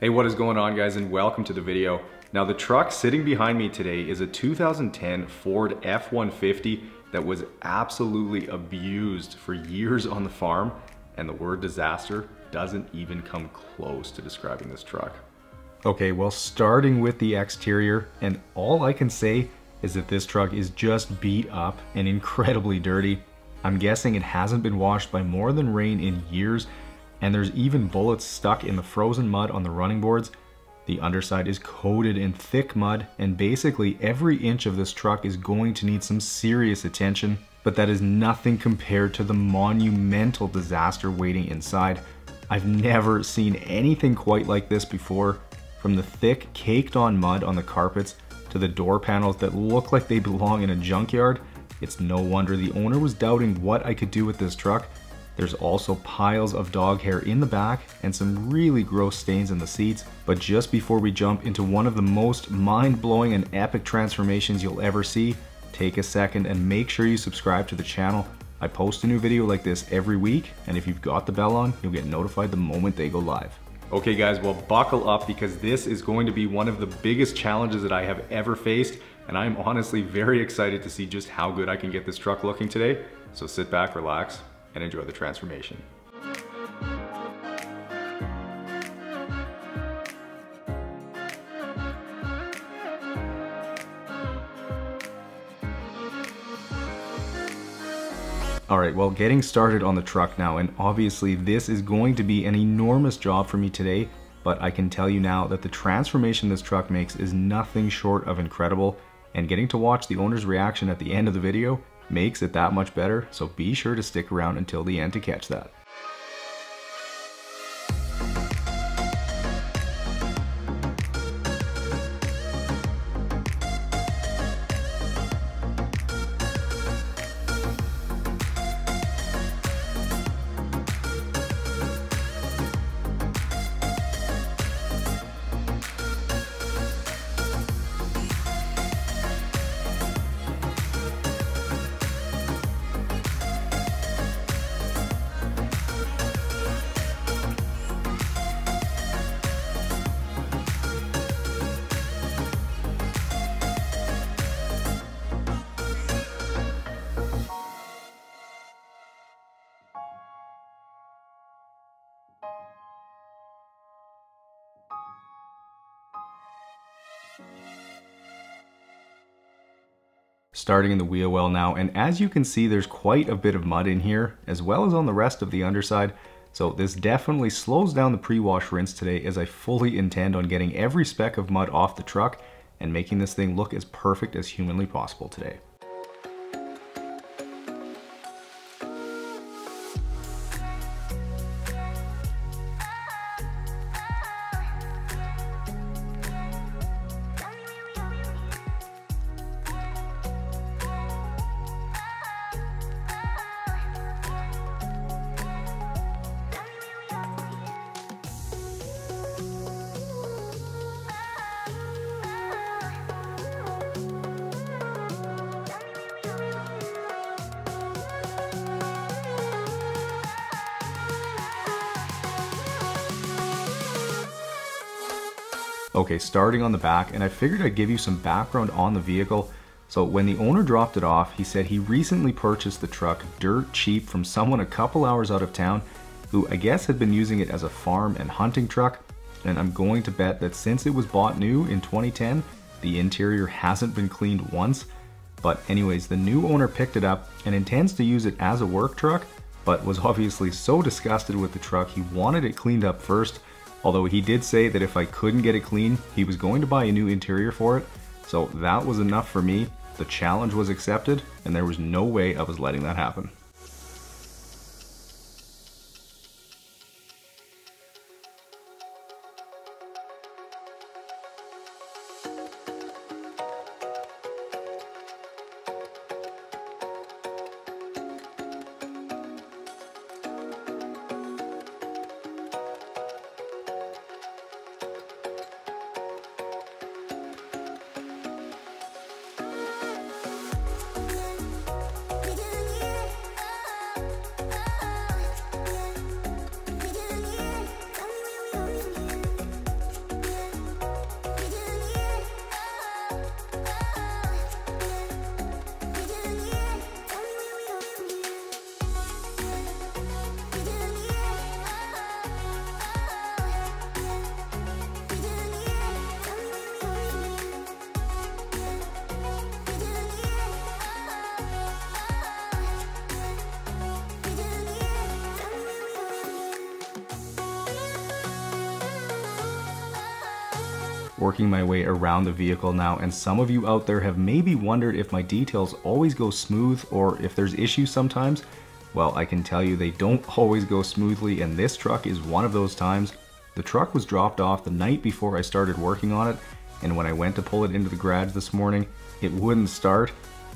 Hey, what is going on guys and welcome to the video. Now the truck sitting behind me today is a 2010 Ford F-150 that was absolutely abused for years on the farm and the word disaster doesn't even come close to describing this truck. Okay, well starting with the exterior and all I can say is that this truck is just beat up and incredibly dirty. I'm guessing it hasn't been washed by more than rain in years and there's even bullets stuck in the frozen mud on the running boards. The underside is coated in thick mud, and basically every inch of this truck is going to need some serious attention, but that is nothing compared to the monumental disaster waiting inside. I've never seen anything quite like this before, from the thick, caked on mud on the carpets to the door panels that look like they belong in a junkyard. It's no wonder the owner was doubting what I could do with this truck there's also piles of dog hair in the back and some really gross stains in the seats. But just before we jump into one of the most mind-blowing and epic transformations you'll ever see, take a second and make sure you subscribe to the channel. I post a new video like this every week, and if you've got the bell on, you'll get notified the moment they go live. Okay guys, well buckle up because this is going to be one of the biggest challenges that I have ever faced, and I'm honestly very excited to see just how good I can get this truck looking today. So sit back, relax, and enjoy the transformation. Alright, well getting started on the truck now, and obviously this is going to be an enormous job for me today, but I can tell you now that the transformation this truck makes is nothing short of incredible, and getting to watch the owner's reaction at the end of the video makes it that much better, so be sure to stick around until the end to catch that. Starting in the wheel well now, and as you can see, there's quite a bit of mud in here, as well as on the rest of the underside, so this definitely slows down the pre-wash rinse today as I fully intend on getting every speck of mud off the truck and making this thing look as perfect as humanly possible today. Okay, starting on the back, and I figured I'd give you some background on the vehicle. So when the owner dropped it off, he said he recently purchased the truck dirt cheap from someone a couple hours out of town who I guess had been using it as a farm and hunting truck. And I'm going to bet that since it was bought new in 2010, the interior hasn't been cleaned once. But anyways, the new owner picked it up and intends to use it as a work truck, but was obviously so disgusted with the truck he wanted it cleaned up first Although he did say that if I couldn't get it clean, he was going to buy a new interior for it. So that was enough for me. The challenge was accepted, and there was no way I was letting that happen. Working my way around the vehicle now and some of you out there have maybe wondered if my details always go smooth or if there's issues sometimes. Well, I can tell you they don't always go smoothly and this truck is one of those times. The truck was dropped off the night before I started working on it and when I went to pull it into the garage this morning, it wouldn't start.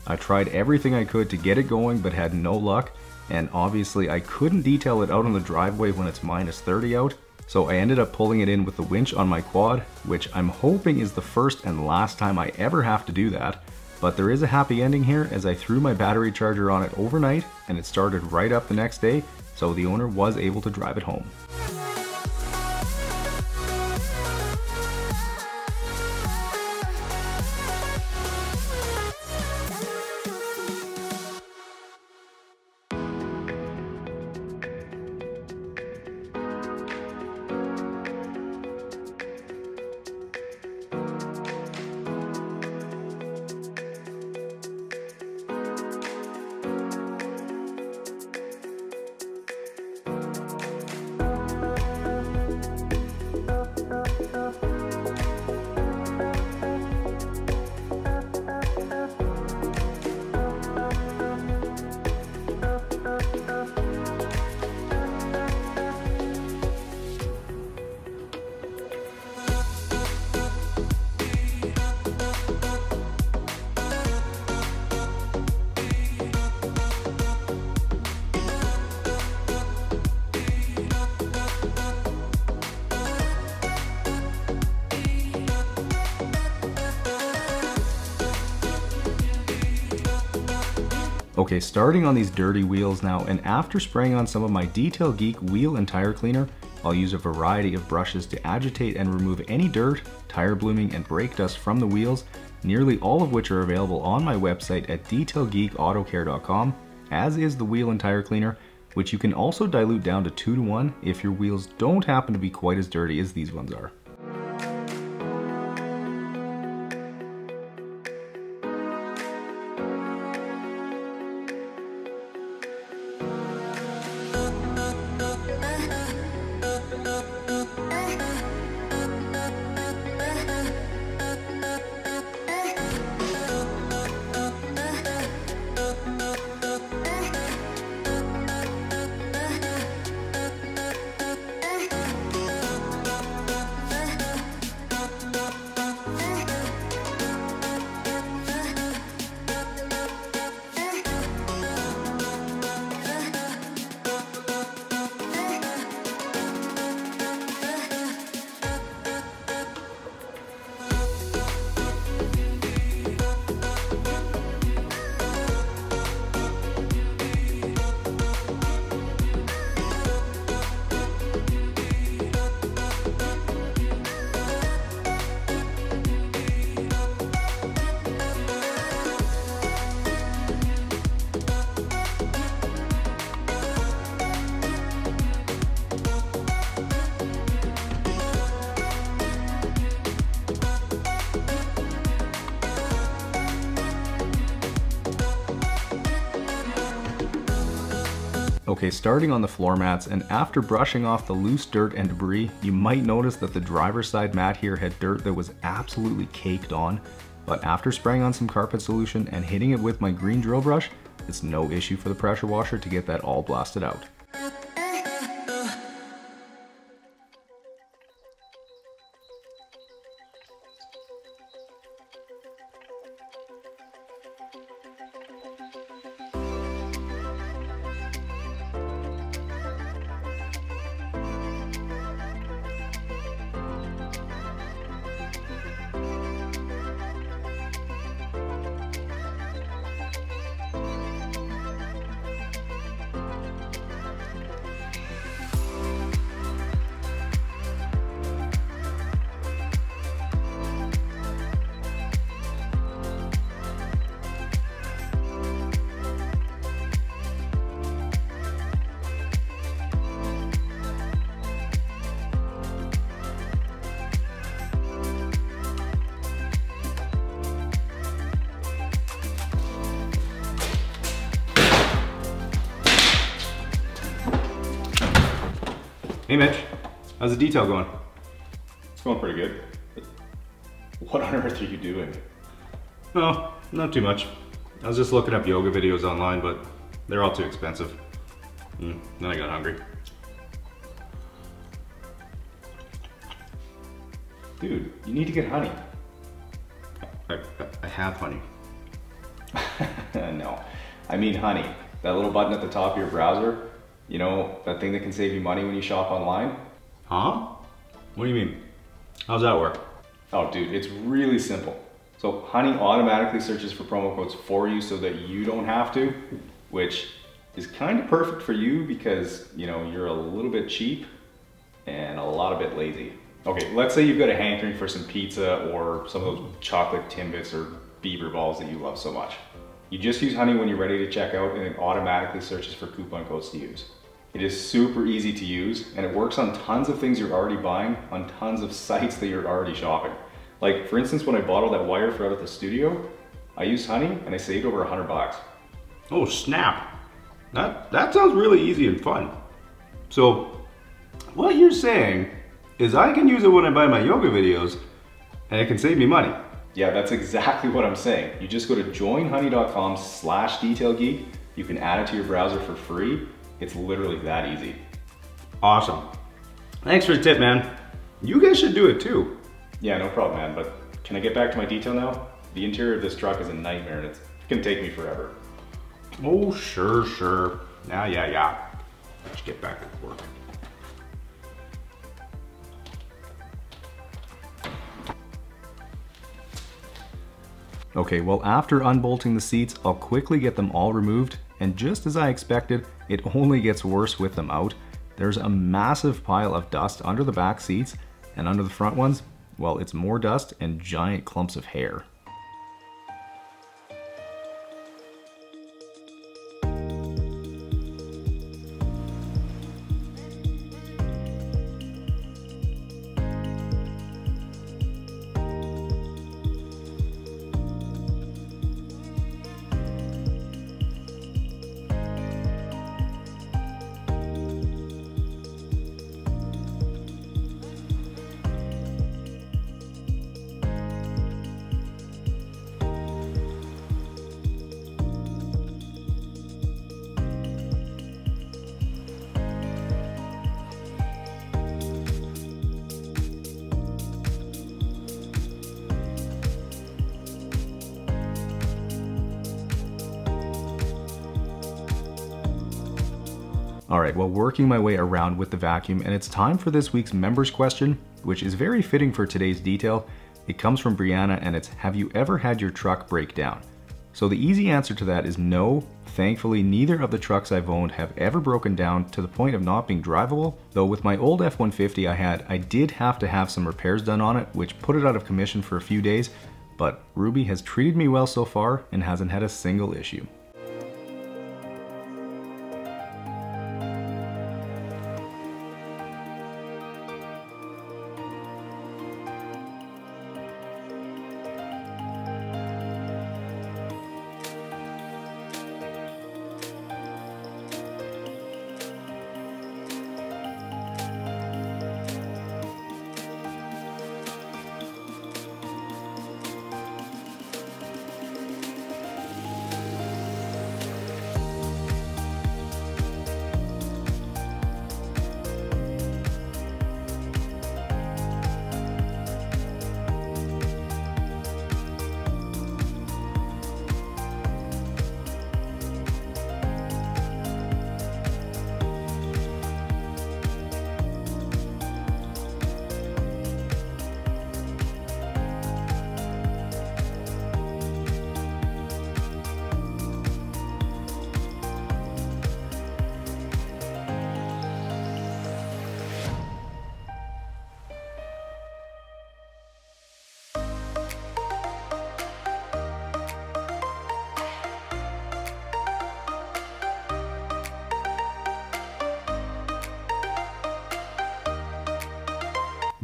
I tried everything I could to get it going but had no luck and obviously I couldn't detail it out on the driveway when it's minus 30 out so I ended up pulling it in with the winch on my quad, which I'm hoping is the first and last time I ever have to do that. But there is a happy ending here as I threw my battery charger on it overnight and it started right up the next day, so the owner was able to drive it home. Okay, starting on these dirty wheels now, and after spraying on some of my Detail Geek wheel and tire cleaner, I'll use a variety of brushes to agitate and remove any dirt, tire blooming, and brake dust from the wheels, nearly all of which are available on my website at detailgeekautocare.com, as is the wheel and tire cleaner, which you can also dilute down to 2 to 1 if your wheels don't happen to be quite as dirty as these ones are. Okay, starting on the floor mats, and after brushing off the loose dirt and debris, you might notice that the driver's side mat here had dirt that was absolutely caked on. But after spraying on some carpet solution and hitting it with my green drill brush, it's no issue for the pressure washer to get that all blasted out. How's the detail going? It's going pretty good. What on earth are you doing? No, not too much. I was just looking up yoga videos online, but they're all too expensive. Mm, then I got hungry. Dude, you need to get honey. I, I have honey. no, I mean honey. That little button at the top of your browser, you know, that thing that can save you money when you shop online? Huh? What do you mean? How's that work? Oh dude, it's really simple. So Honey automatically searches for promo codes for you so that you don't have to, which is kind of perfect for you because, you know, you're a little bit cheap and a lot of bit lazy. Okay, let's say you've got a hankering for some pizza or some of those chocolate Timbits or beaver balls that you love so much. You just use Honey when you're ready to check out and it automatically searches for coupon codes to use. It is super easy to use and it works on tons of things you're already buying on tons of sites that you're already shopping. Like for instance, when I bought all that wire for out at the studio, I used Honey and I saved over a hundred bucks. Oh snap. That, that sounds really easy and fun. So what you're saying is I can use it when I buy my yoga videos and it can save me money. Yeah, that's exactly what I'm saying. You just go to joinhoney.com slash detailgeek. You can add it to your browser for free. It's literally that easy. Awesome. Thanks for the tip, man. You guys should do it too. Yeah, no problem, man. But can I get back to my detail now? The interior of this truck is a nightmare and it's gonna take me forever. Oh, sure, sure. Yeah, yeah, yeah. Let's get back to work. Okay, well after unbolting the seats, I'll quickly get them all removed, and just as I expected, it only gets worse with them out. There's a massive pile of dust under the back seats, and under the front ones, well, it's more dust and giant clumps of hair. Alright, well working my way around with the vacuum and it's time for this week's members question, which is very fitting for today's detail. It comes from Brianna and it's, have you ever had your truck break down? So the easy answer to that is no. Thankfully, neither of the trucks I've owned have ever broken down to the point of not being drivable, though with my old F-150 I had, I did have to have some repairs done on it, which put it out of commission for a few days, but Ruby has treated me well so far and hasn't had a single issue.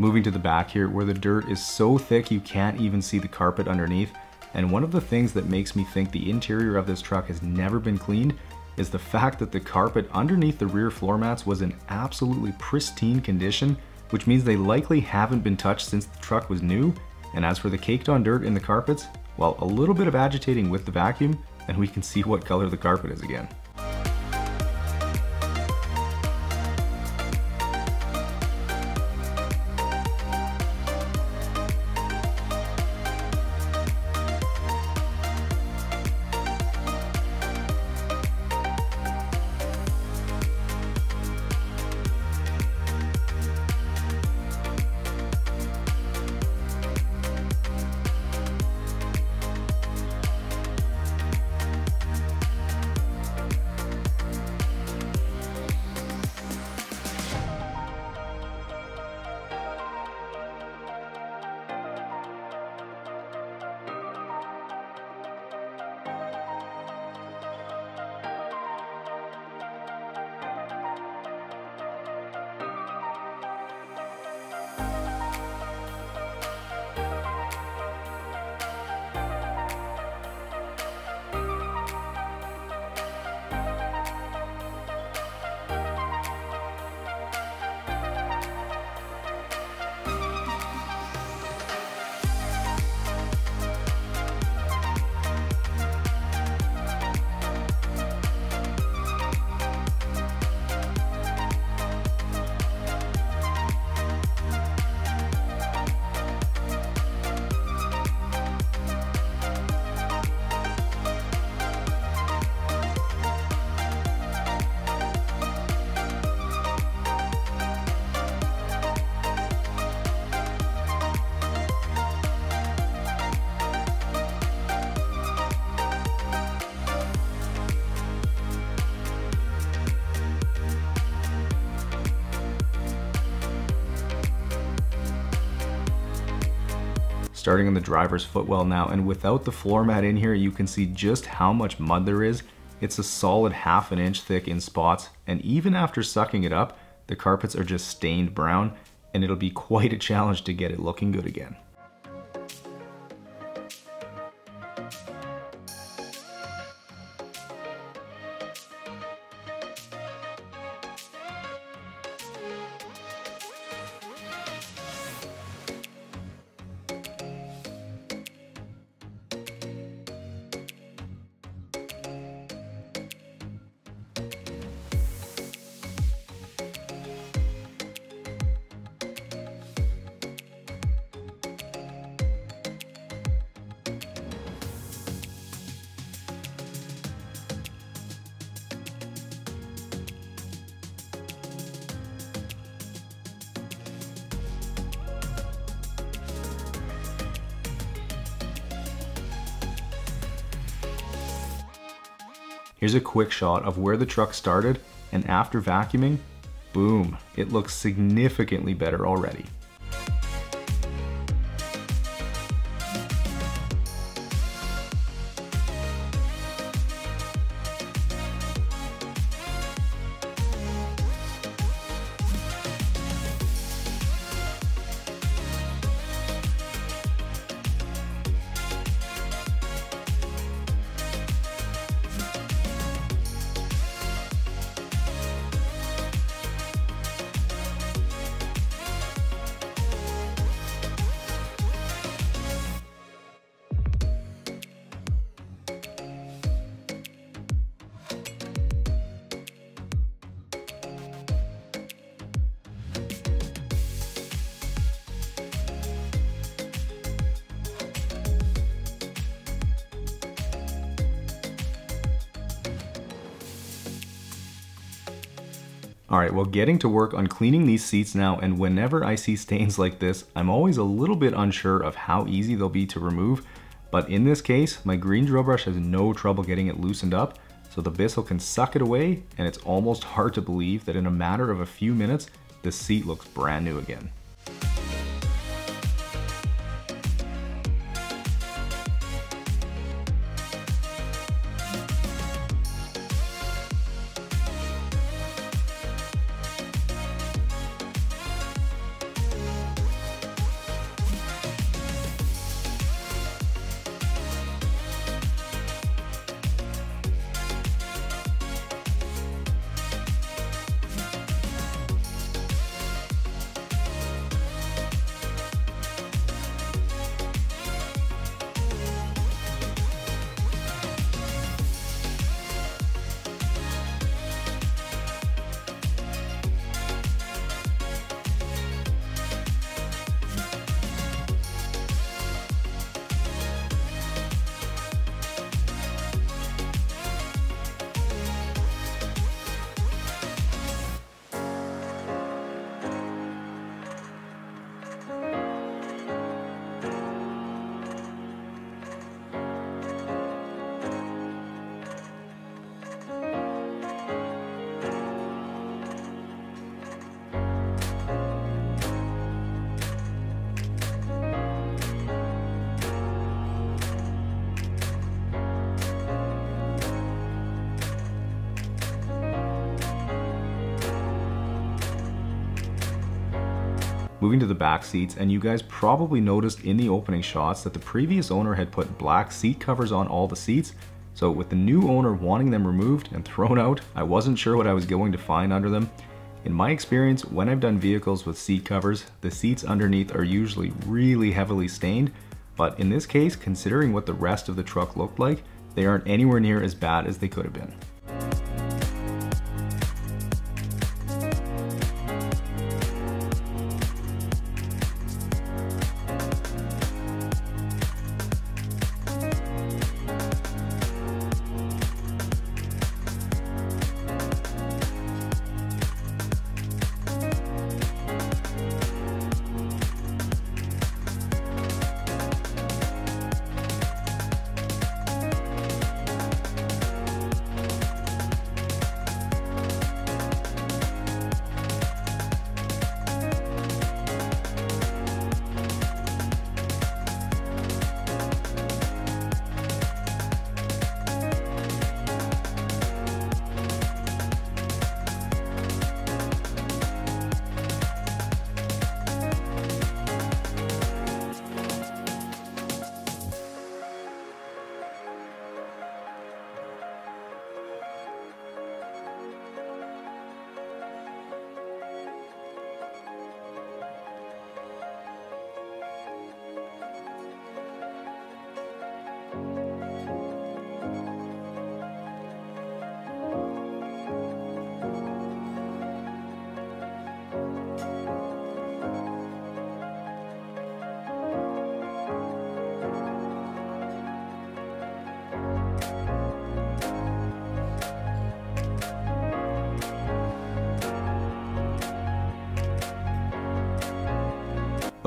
Moving to the back here where the dirt is so thick you can't even see the carpet underneath. And one of the things that makes me think the interior of this truck has never been cleaned is the fact that the carpet underneath the rear floor mats was in absolutely pristine condition, which means they likely haven't been touched since the truck was new, And as for the caked on dirt in the carpets, well, a little bit of agitating with the vacuum, and we can see what color the carpet is again. Starting on the driver's footwell now. And without the floor mat in here, you can see just how much mud there is. It's a solid half an inch thick in spots. And even after sucking it up, the carpets are just stained brown and it'll be quite a challenge to get it looking good again. Quick shot of where the truck started and after vacuuming, boom, it looks significantly better already. Alright, well getting to work on cleaning these seats now and whenever I see stains like this, I'm always a little bit unsure of how easy they'll be to remove, but in this case, my green drill brush has no trouble getting it loosened up, so the Bissell can suck it away, and it's almost hard to believe that in a matter of a few minutes, the seat looks brand new again. Moving to the back seats, and you guys probably noticed in the opening shots that the previous owner had put black seat covers on all the seats, so with the new owner wanting them removed and thrown out, I wasn't sure what I was going to find under them. In my experience, when I've done vehicles with seat covers, the seats underneath are usually really heavily stained, but in this case, considering what the rest of the truck looked like, they aren't anywhere near as bad as they could have been.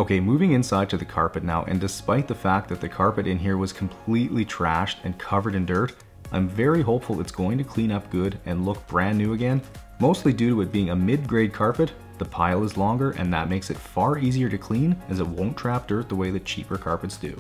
Okay, moving inside to the carpet now, and despite the fact that the carpet in here was completely trashed and covered in dirt, I'm very hopeful it's going to clean up good and look brand new again, mostly due to it being a mid-grade carpet, the pile is longer and that makes it far easier to clean as it won't trap dirt the way the cheaper carpets do.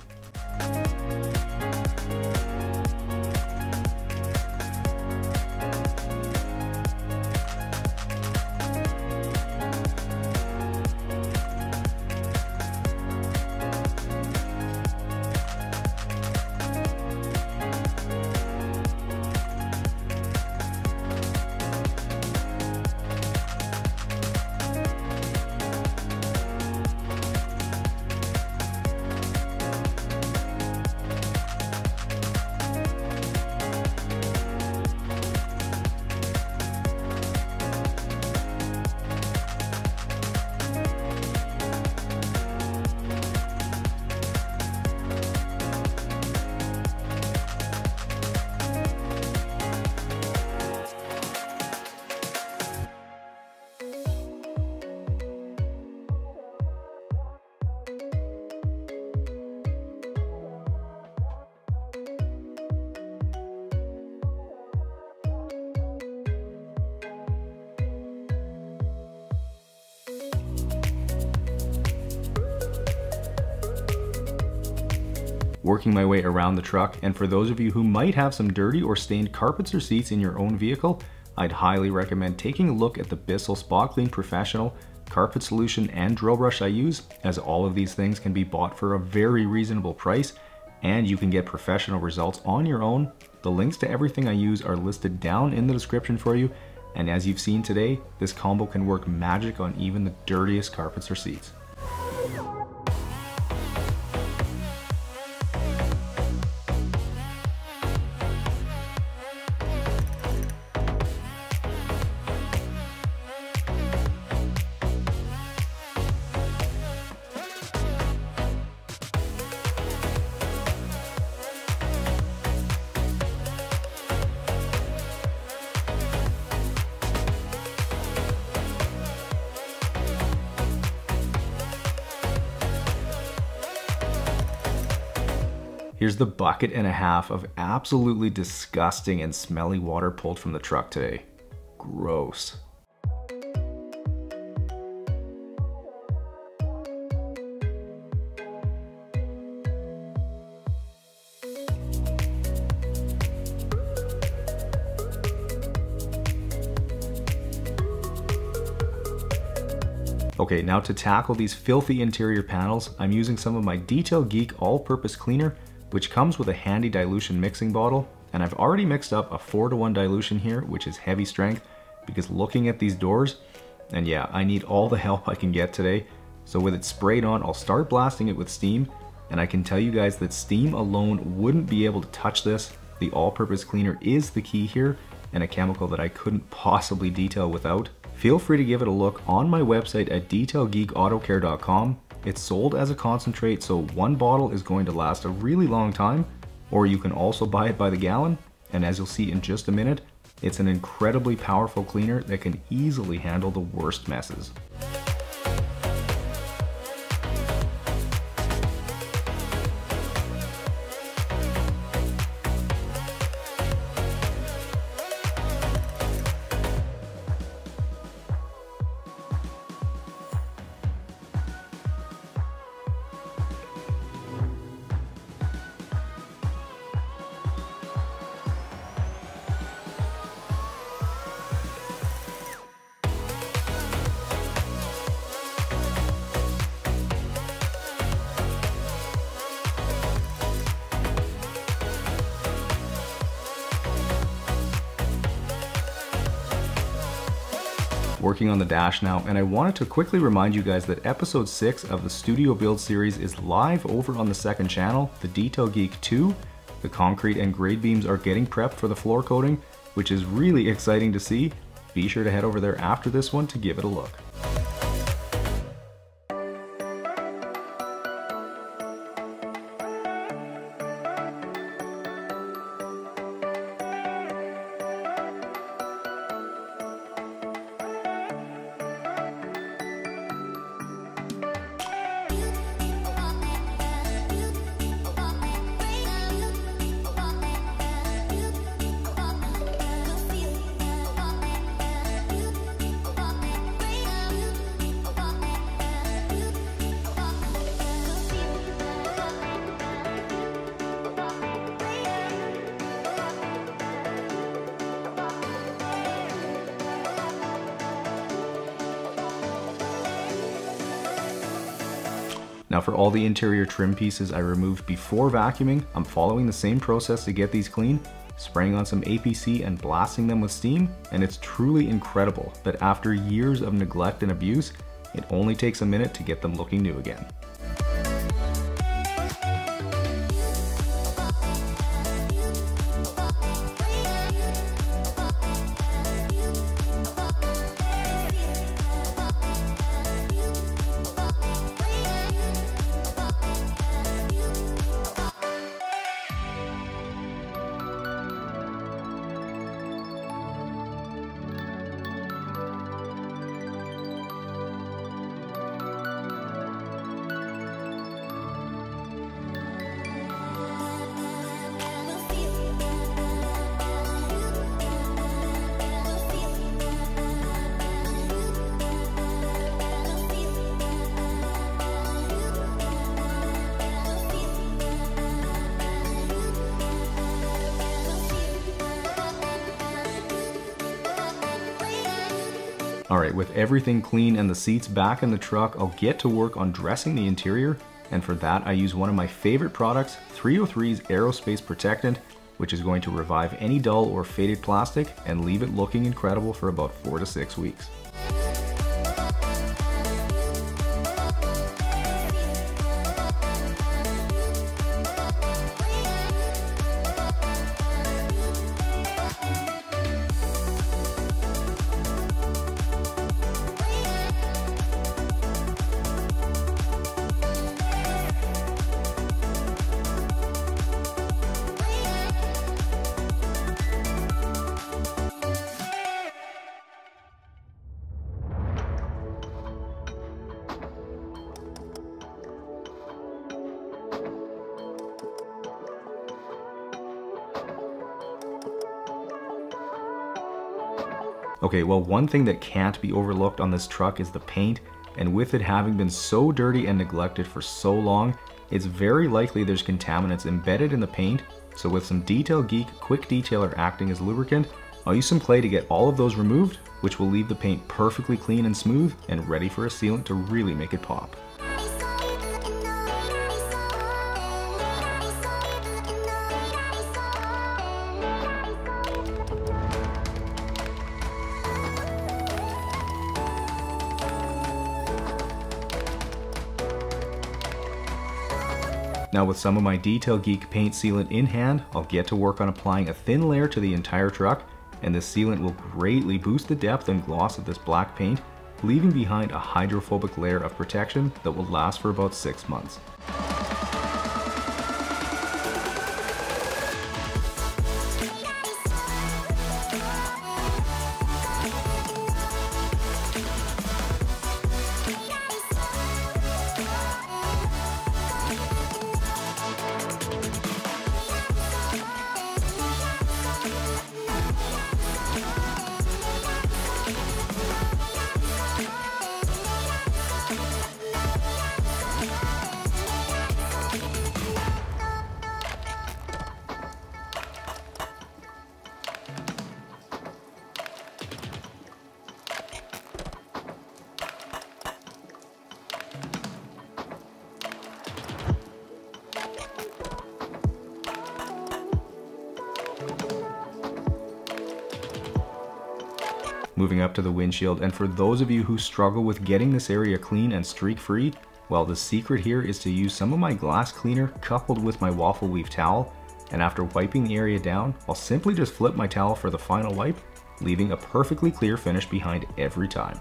Working my way around the truck, and for those of you who might have some dirty or stained carpets or seats in your own vehicle, I'd highly recommend taking a look at the Bissell Spot Clean Professional carpet solution and drill brush I use, as all of these things can be bought for a very reasonable price, and you can get professional results on your own. The links to everything I use are listed down in the description for you, and as you've seen today, this combo can work magic on even the dirtiest carpets or seats. Here's the bucket and a half of absolutely disgusting and smelly water pulled from the truck today. Gross. Okay, now to tackle these filthy interior panels, I'm using some of my Detail Geek all-purpose cleaner, which comes with a handy dilution mixing bottle, and I've already mixed up a 4 to 1 dilution here, which is heavy strength, because looking at these doors, and yeah, I need all the help I can get today, so with it sprayed on, I'll start blasting it with steam, and I can tell you guys that steam alone wouldn't be able to touch this. The all-purpose cleaner is the key here, and a chemical that I couldn't possibly detail without. Feel free to give it a look on my website at detailgeekautocare.com. It's sold as a concentrate, so one bottle is going to last a really long time, or you can also buy it by the gallon, and as you'll see in just a minute, it's an incredibly powerful cleaner that can easily handle the worst messes. On the dash now, and I wanted to quickly remind you guys that episode 6 of the Studio Build series is live over on the second channel, the Detail Geek 2. The concrete and grade beams are getting prepped for the floor coating, which is really exciting to see. Be sure to head over there after this one to give it a look. Now for all the interior trim pieces I removed before vacuuming, I'm following the same process to get these clean, spraying on some APC and blasting them with steam, and it's truly incredible that after years of neglect and abuse, it only takes a minute to get them looking new again. Alright, with everything clean and the seats back in the truck, I'll get to work on dressing the interior, and for that I use one of my favorite products, 303's Aerospace Protectant, which is going to revive any dull or faded plastic and leave it looking incredible for about 4 to 6 weeks. Okay, well one thing that can't be overlooked on this truck is the paint, and with it having been so dirty and neglected for so long, it's very likely there's contaminants embedded in the paint, so with some Detail Geek Quick Detailer acting as lubricant, I'll use some clay to get all of those removed, which will leave the paint perfectly clean and smooth and ready for a sealant to really make it pop. Now with some of my Detail Geek paint sealant in hand, I'll get to work on applying a thin layer to the entire truck, and this sealant will greatly boost the depth and gloss of this black paint, leaving behind a hydrophobic layer of protection that will last for about 6 months. To the windshield. And for those of you who struggle with getting this area clean and streak free, well, the secret here is to use some of my glass cleaner coupled with my waffle weave towel. And after wiping the area down, I'll simply just flip my towel for the final wipe, leaving a perfectly clear finish behind every time.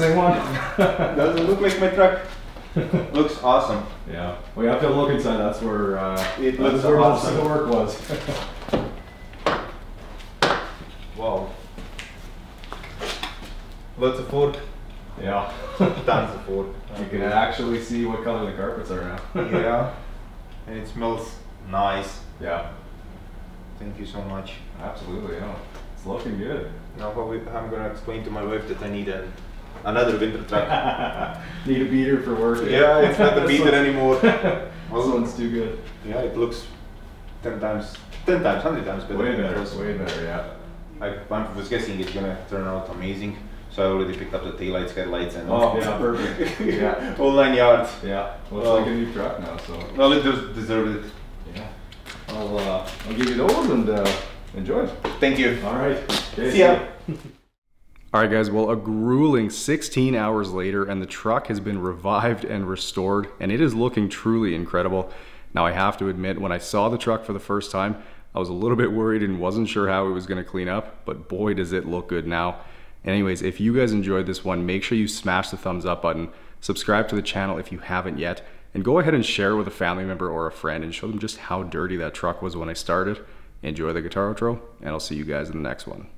Same one. Doesn't look like my truck. Looks awesome. yeah. We have to look inside. That's where uh, It that's looks where most awesome. of the work was. Wow. Lots of food. yeah. Tons of food. You can actually see what color the carpets are now. yeah. And it smells nice. Yeah. Thank you so much. Absolutely. Yeah. It's looking good. Now probably I'm gonna explain to my wife that I need a another winter truck. Need a beater for work. yeah, it's not a beater anymore. This one's too good. Yeah, it looks ten times, ten times, hundred times better. Way better, was. way better, yeah. I, I was guessing it's gonna turn out amazing, so I already picked up the taillights, headlights, and Oh, yeah, perfect. Yeah. all nine yards. Yeah, well, it's Well- like a new truck now, so. Well, it just deserve it. Yeah. I'll, uh, I'll give you those and uh, enjoy. Thank you. All right. Okay, See ya. All right, guys. Well, a grueling 16 hours later, and the truck has been revived and restored, and it is looking truly incredible. Now, I have to admit, when I saw the truck for the first time, I was a little bit worried and wasn't sure how it was going to clean up, but boy, does it look good now. Anyways, if you guys enjoyed this one, make sure you smash the thumbs up button, subscribe to the channel if you haven't yet, and go ahead and share with a family member or a friend and show them just how dirty that truck was when I started. Enjoy the guitar outro, and I'll see you guys in the next one.